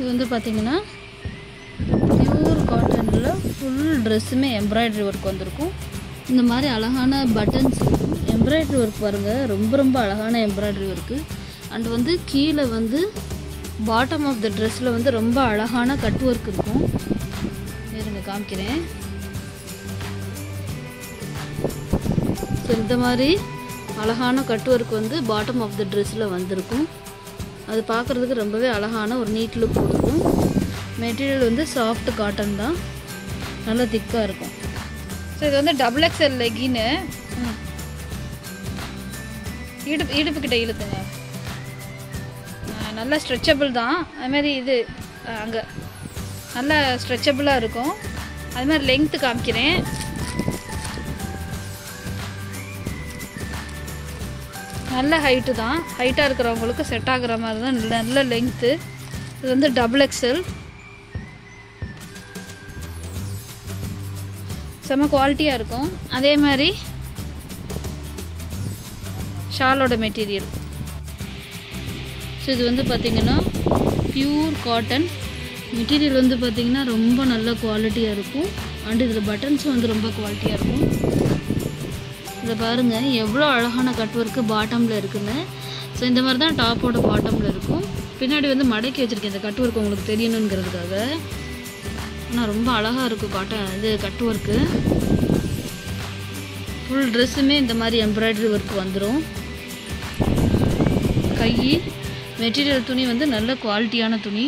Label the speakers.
Speaker 1: இது வந்து பார்த்திங்கன்னா பியூர் காட்டனில் ஃபுல் ட்ரெஸ்ஸுமே எம்ப்ராய்டரி ஒர்க் வந்திருக்கும். இந்த மாதிரி அழகான பட்டன்ஸ் இருக்கும் எம்ப்ராய்டரி ஒர்க் பாருங்கள் ரொம்ப ரொம்ப அழகான எம்ப்ராய்டரி ஒர்க்கு அண்ட் வந்து கீழே வந்து பாட்டம் ஆஃப் த ட்ரெஸ்ஸில் வந்து ரொம்ப அழகான கட் ஒர்க் இருக்கும். இருங்க காமிக்கிறேன். ஸோ இந்த மாதிரி அழகான கட் ஒர்க் வந்து பாட்டம் ஆஃப் த ட்ரெஸ்ஸில் வந்திருக்கும். அது பார்க்குறதுக்கு ரொம்பவே அழகான ஒரு நீட் லுக் கொடுக்கும். மெட்டீரியல் வந்து சாஃப்ட் காட்டன் தான். நல்லா திக்காக இருக்கும். ஸோ இது வந்து டபுள் எக்ஸ்எல் லெகின்னு இடுப்பு இடுப்புக்கிட்ட இழுத்துங்க. நல்லா ஸ்ட்ரெச்சபிள் தான். அதுமாதிரி இது அங்கே. நல்லா ஸ்ட்ரெச்சபிளாக இருக்கும். அது மாதிரி லெங்க்த்து காமிக்கிறேன். நல்ல ஹைட்டு தான். ஹைட்டாக இருக்கிறவங்களுக்கு செட் ஆகிற மாதிரி தான். நல்ல லெங்க்த்து இது வந்து டபுள் எக்ஸல் செம குவாலிட்டியாக இருக்கும். அதே மாதிரி ஷாலோட மெட்டீரியல் ஸோ இது வந்து பார்த்திங்கன்னா பியூர் காட்டன் மெட்டீரியல் வந்து பார்த்திங்கன்னா ரொம்ப நல்ல குவாலிட்டியாக இருக்கும். அண்ட் இதில் பட்டன்ஸும் வந்து ரொம்ப குவாலிட்டியாக இருக்கும். இதை பாருங்கள் எவ்வளோ அழகான கட் ஒர்க்கு பாட்டமில் இருக்குன்னு. ஸோ இந்த மாதிரி தான் டாப்போட பாட்டமில் இருக்கும். பின்னாடி வந்து மடக்கி வச்சுருக்கேன் இந்த கட் ஒர்க் உங்களுக்கு தெரியணுங்கிறதுக்காக. ஆனால் ரொம்ப அழகாக இருக்கும் காட்டன் இது கட் ஒர்க்கு ஃபுல் ட்ரெஸ்ஸுமே இந்த மாதிரி எம்ப்ராய்டரி ஒர்க் வந்துடும் கை மெட்டீரியல் துணி வந்து நல்ல குவாலிட்டியான துணி.